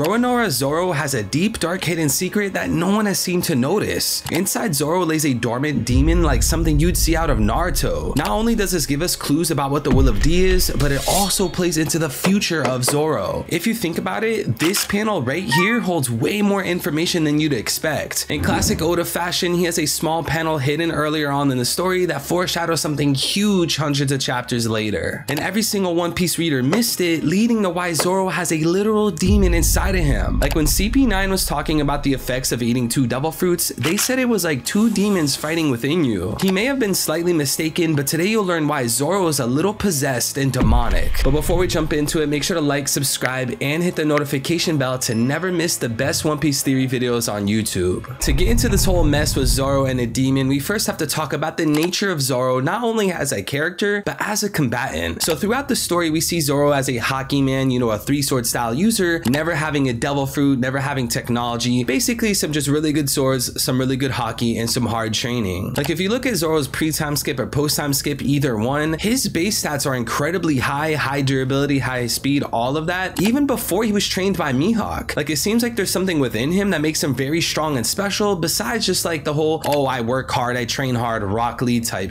Roronoa Zoro has a deep, dark hidden secret that no one has seemed to notice. Inside Zoro lays a dormant demon like something you'd see out of Naruto. Not only does this give us clues about what the Will of D is, but it also plays into the future of Zoro. If you think about it, this panel right here holds way more information than you'd expect. In classic Oda fashion, he has a small panel hidden earlier on in the story that foreshadows something huge hundreds of chapters later. And every single One Piece reader missed it, leading to why Zoro has a literal demon inside inside of him. Like when CP9 was talking about the effects of eating two devil fruits, they said it was like two demons fighting within you. He may have been slightly mistaken, but today you'll learn why Zoro is a little possessed and demonic. But before we jump into it, make sure to like, subscribe, and hit the notification bell to never miss the best One Piece theory videos on YouTube. To get into this whole mess with Zoro and a demon, we first have to talk about the nature of Zoro, not only as a character, but as a combatant. So throughout the story, we see Zoro as a Haki man, you know, a three sword style user, never having having a devil fruit, never having technology, basically some just really good swords, some really good Haki, and some hard training. Like if you look at Zoro's pre-time skip or post-time skip, either one, his base stats are incredibly high, high durability, high speed, all of that, even before he was trained by Mihawk. Like it seems like there's something within him that makes him very strong and special, besides just like the whole, oh, I work hard, I train hard, Rock Lee type.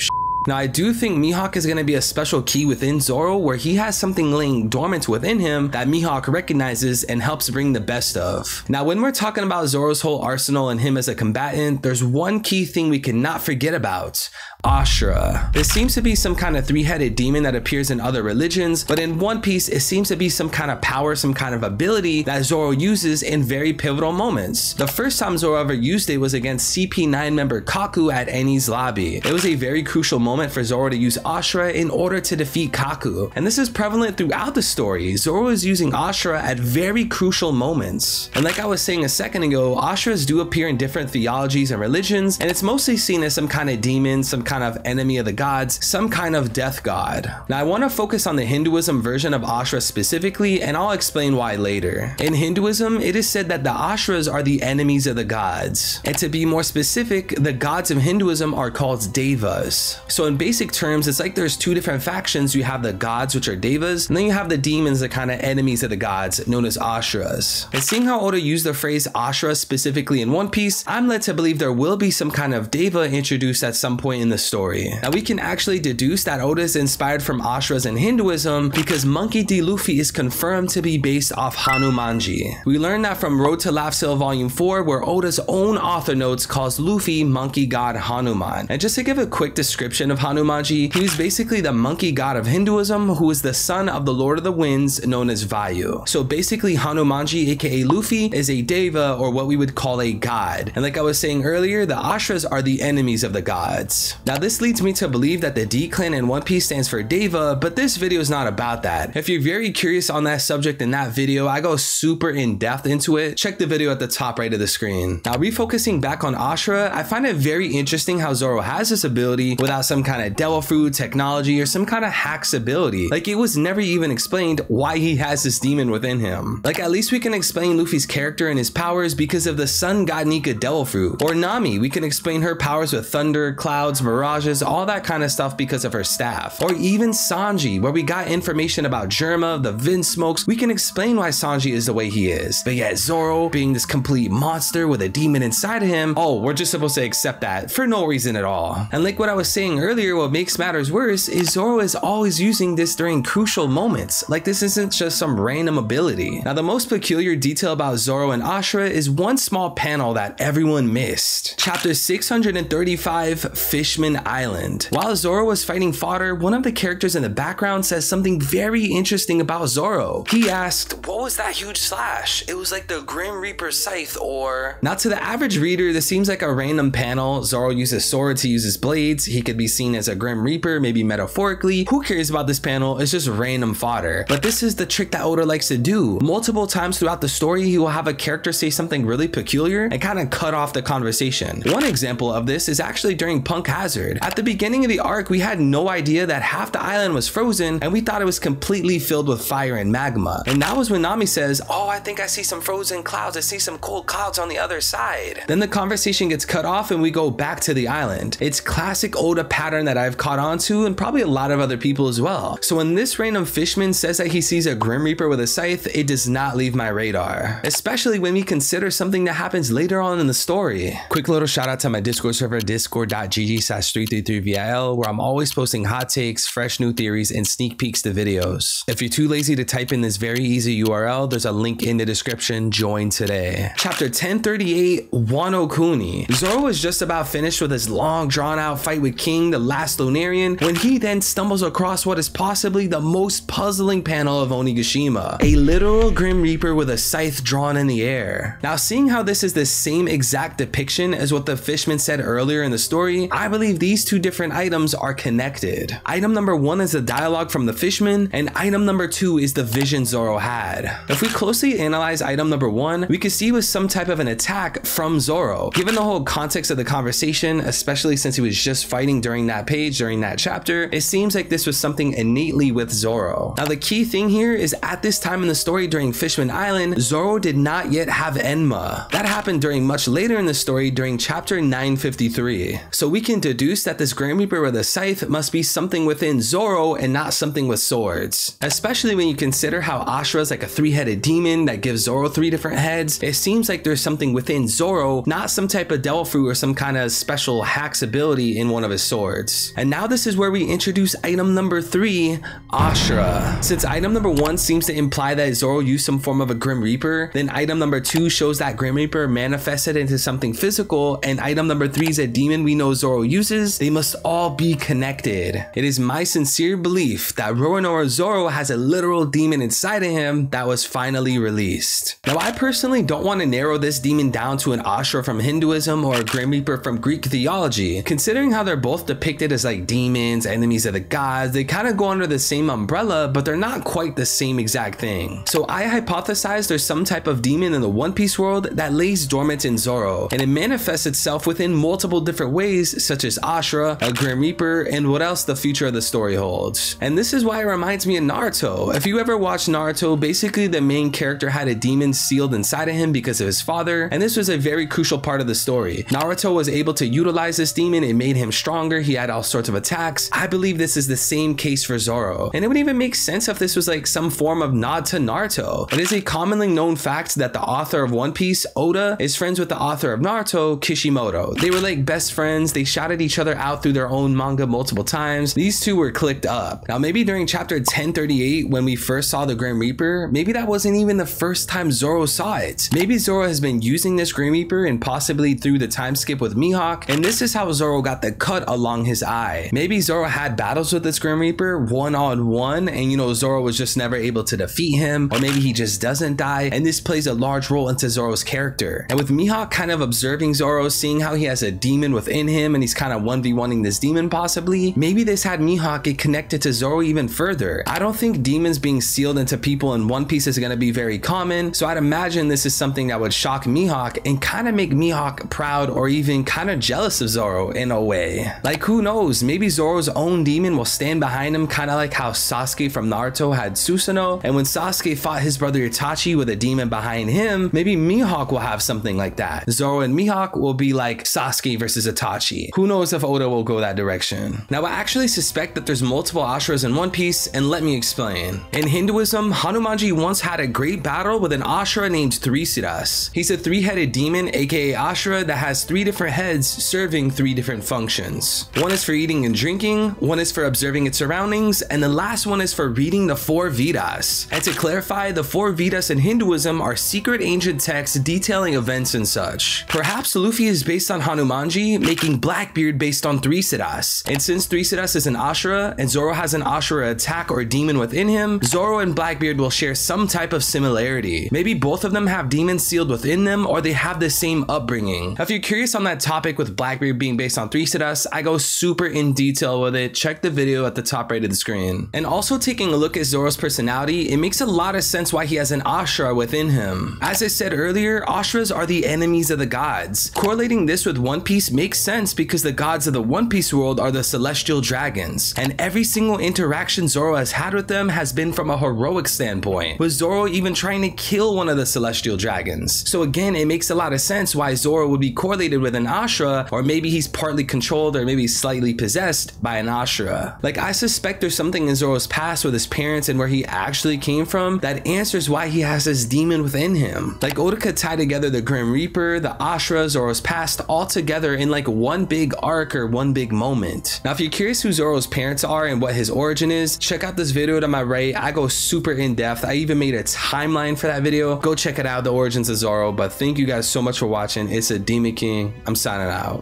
Now, I do think Mihawk is going to be a special key within Zoro where he has something laying dormant within him that Mihawk recognizes and helps bring the best of. Now, when we're talking about Zoro's whole arsenal and him as a combatant, there's one key thing we cannot forget about. Ashura. This seems to be some kind of three-headed demon that appears in other religions, but in One Piece, it seems to be some kind of power, some kind of ability that Zoro uses in very pivotal moments. The first time Zoro ever used it was against CP9 member Kaku at Enies Lobby. It was a very crucial moment for Zoro to use Ashra in order to defeat Kaku, and this is prevalent throughout the story. Zoro is using Ashra at very crucial moments. And like I was saying a second ago, Ashras do appear in different theologies and religions, and it's mostly seen as some kind of demon, some kind of enemy of the gods, some kind of death god. Now I want to focus on the Hinduism version of Ashra specifically, and I'll explain why later. In Hinduism, it is said that the Ashras are the enemies of the gods. And to be more specific, the gods of Hinduism are called devas. So in basic terms, it's like there's two different factions. You have the gods, which are devas, and then you have the demons, the kind of enemies of the gods, known as ashras. And seeing how Oda used the phrase ashra specifically in One Piece, I'm led to believe there will be some kind of deva introduced at some point in the story. Now we can actually deduce that Oda is inspired from Ashuras in Hinduism because Monkey D. Luffy is confirmed to be based off Hanumanji. We learned that from Road to Laugh Volume 4 where Oda's own author notes calls Luffy Monkey God Hanuman. And just to give a quick description of Hanumanji, he basically the monkey god of Hinduism who is the son of the Lord of the Winds known as Vayu. So basically Hanumanji aka Luffy is a deva or what we would call a god. And like I was saying earlier, the Ashuras are the enemies of the gods. Now this leads me to believe that the D clan in One Piece stands for Deva, but this video is not about that. If you're very curious on that subject in that video, I go super in depth into it. Check the video at the top right of the screen. Now refocusing back on Ashura, I find it very interesting how Zoro has this ability without some kind of devil fruit technology or some kind of hacks ability. Like it was never even explained why he has this demon within him. Like at least we can explain Luffy's character and his powers because of the sun god Nika devil fruit. Or Nami, we can explain her powers with thunder, clouds, mirages, all that kind of stuff because of her staff. Or even Sanji, where we got information about Germa, the Vinsmokes, we can explain why Sanji is the way he is. But yet Zoro, being this complete monster with a demon inside of him, oh, we're just supposed to accept that for no reason at all. And like what I was saying earlier, what makes matters worse is Zoro is always using this during crucial moments. Like this isn't just some random ability. Now the most peculiar detail about Zoro and Ashura is one small panel that everyone missed. Chapter 635, Fishman Island. While Zoro was fighting fodder, one of the characters in the background says something very interesting about Zoro. He asked, what was that huge slash? It was like the Grim Reaper scythe or... Now to the average reader, this seems like a random panel. Zoro uses swords, he uses blades. He could be seen as a Grim Reaper, maybe metaphorically. Who cares about this panel? It's just random fodder. But this is the trick that Oda likes to do. Multiple times throughout the story, he will have a character say something really peculiar and kind of cut off the conversation. One example of this is actually during Punk Hazard At the beginning of the arc, we had no idea that half the island was frozen and we thought it was completely filled with fire and magma. And that was when Nami says, oh, I think I see some frozen clouds. I see some cold clouds on the other side. Then the conversation gets cut off and we go back to the island. It's classic Oda pattern that I've caught on to and probably a lot of other people as well. So when this random fishman says that he sees a Grim Reaper with a scythe, it does not leave my radar. Especially when we consider something that happens later on in the story. Quick little shout out to my Discord server, discord.gg slash 333VIL, where I'm always posting hot takes, fresh new theories, and sneak peeks to videos. If you're too lazy to type in this very easy URL, there's a link in the description. Join today. Chapter 1038, Wano Kuni. Zoro was just about finished with his long drawn out fight with King, the last Lunarian, when he then stumbles across what is possibly the most puzzling panel of Onigashima, a literal Grim Reaper with a scythe drawn in the air. Now, seeing how this is the same exact depiction as what the fishman said earlier in the story, I believe these two different items are connected. Item number one is the dialogue from the fishman, and item number two is the vision Zoro had. If we closely analyze item number one, we could see it was some type of an attack from Zoro. Given the whole context of the conversation, especially since he was just fighting during that page, during that chapter, it seems like this was something innately with Zoro. Now, the key thing here is at this time in the story during Fishman Island, Zoro did not yet have Enma. That happened during much later in the story during chapter 953. So we can deduce that this Grim Reaper with a scythe must be something within Zoro and not something with swords. Especially when you consider how Ashura is like a three-headed demon that gives Zoro three different heads, it seems like there's something within Zoro, not some type of devil fruit or some kind of special hacks ability in one of his swords. And now this is where we introduce item number three, Ashura. Since item number one seems to imply that Zoro used some form of a Grim Reaper, then item number two shows that Grim Reaper manifested into something physical, and item number three is a demon we know Zoro uses, they must all be connected. It is my sincere belief that Roronoa Zoro has a literal demon inside of him that was finally released. Now I personally don't want to narrow this demon down to an Ashura from Hinduism or a Grim Reaper from Greek theology. Considering how they're both depicted as like demons, enemies of the gods, they kind of go under the same umbrella, but they're not quite the same exact thing. So I hypothesize there's some type of demon in the One Piece world that lays dormant in Zoro, and it manifests itself within multiple different ways, such as Ashura, a Grim Reaper, and what else the future of the story holds. And this is why it reminds me of Naruto. If you ever watched Naruto, basically the main character had a demon sealed inside of him because of his father, and this was a very crucial part of the story. Naruto was able to utilize this demon, it made him stronger, he had all sorts of attacks. I believe this is the same case for Zoro, and it would even make sense if this was like some form of nod to Naruto. It is a commonly known fact that the author of One Piece, Oda, is friends with the author of Naruto, Kishimoto. They were like best friends, they shouted each other out through their own manga multiple times. These two were clicked up. Now maybe during chapter 1038 when we first saw the Grim Reaper, maybe that wasn't even the first time Zoro saw it. Maybe Zoro has been using this Grim Reaper and possibly through the time skip with Mihawk, and this is how Zoro got the cut along his eye. Maybe Zoro had battles with this Grim Reaper one on one, and you know, Zoro was just never able to defeat him, or maybe he just doesn't die, and this plays a large role into Zoro's character. And with Mihawk kind of observing Zoro, seeing how he has a demon within him, and he's kind of 1v1ing this demon possibly, maybe this had Mihawk get connected to Zoro even further. I don't think demons being sealed into people in One Piece is going to be very common, so I'd imagine this is something that would shock Mihawk and kind of make Mihawk proud or even kind of jealous of Zoro in a way. Like who knows, maybe Zoro's own demon will stand behind him kind of like how Sasuke from Naruto had Susanoo, and when Sasuke fought his brother Itachi with a demon behind him, maybe Mihawk will have something like that. Zoro and Mihawk will be like Sasuke versus Itachi. Who knows if Oda will go that direction. Now I actually suspect that there's multiple Ashras in One Piece, and let me explain. In Hinduism, Hanumanji once had a great battle with an Ashura named Thrisiras. He's a three-headed demon, aka Ashura, that has three different heads serving three different functions. One is for eating and drinking, one is for observing its surroundings, and the last one is for reading the four Vedas. And to clarify, the four Vedas in Hinduism are secret ancient texts detailing events and such. Perhaps Luffy is based on Hanumanji, making Blackbeard based on Three Thrisiras. And since Three Thrisiras is an Ashura, and Zoro has an Ashura attack or demon within him, Zoro and Blackbeard will share some type of similarity. Maybe both of them have demons sealed within them, or they have the same upbringing. If you're curious on that topic with Blackbeard being based on Three Thrisiras, I go super in detail with it. Check the video at the top right of the screen. And also taking a look at Zoro's personality, it makes a lot of sense why he has an Ashura within him. As I said earlier, Ashuras are the enemies of the gods. Correlating this with One Piece makes sense because the gods gods of the One Piece world are the celestial dragons, and every single interaction Zoro has had with them has been from a heroic standpoint, with Zoro even trying to kill one of the celestial dragons. So again, it makes a lot of sense why Zoro would be correlated with an Ashura, or maybe he's partly controlled or maybe slightly possessed by an Ashura. Like I suspect there's something in Zoro's past with his parents and where he actually came from that answers why he has this demon within him. Like Oda could tie together the Grim Reaper, the Ashura, Zoro's past all together in like one big arc or one big moment. Now if you're curious who Zoro's parents are and what his origin is, check out this video to my right. I go super in depth. I even made a timeline for that video. Go check it out, the origins of Zoro. But thank you guys so much for watching. It's a Demon King. I'm signing out.